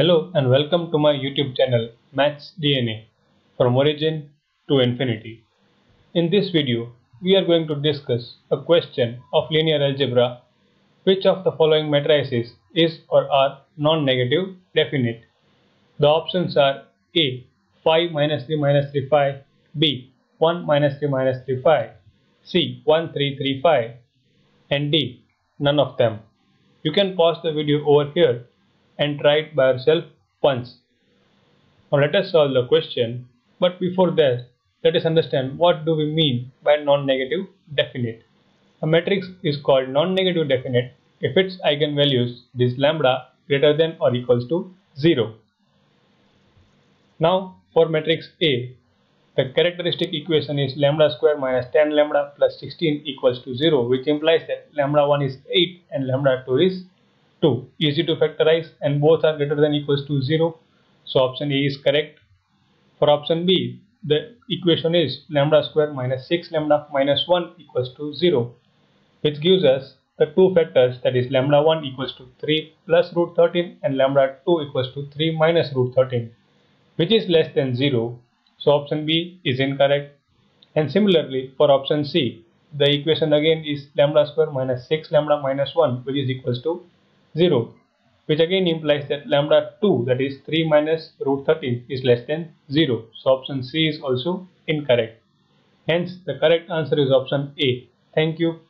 Hello and welcome to my YouTube channel Maths DNA from origin to infinity. In this video we are going to discuss a question of linear algebra which of the following matrices is or are non-negative definite. The options are A 5 minus 3 minus 3 5 B 1 minus 3 minus 3 5 C 1 3 3 5 and D none of them. You can pause the video over here and try it by yourself once. Now let us solve the question, but before that, let us understand what do we mean by non-negative definite. A matrix is called non-negative definite if its eigenvalues is lambda greater than or equals to 0. Now for matrix A, the characteristic equation is lambda square minus 10 lambda plus 16 equals to 0 which implies that lambda 1 is 8 and lambda 2 is 2 easy to factorize and both are greater than equals to 0 so option A is correct. For option B the equation is lambda square minus 6 lambda minus 1 equals to 0 which gives us the two factors that is lambda 1 equals to 3 plus root 13 and lambda 2 equals to 3 minus root 13 which is less than 0 so option B is incorrect. And similarly for option C the equation again is lambda square minus 6 lambda minus 1 which is equals to 0 which again implies that lambda 2 that is 3 minus root 13 is less than 0. So option C is also incorrect. Hence the correct answer is option A. Thank you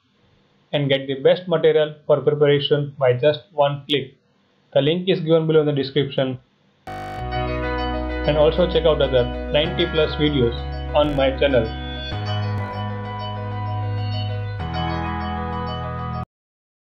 and get the best material for preparation by just one click. The link is given below in the description and also check out other 90 plus videos on my channel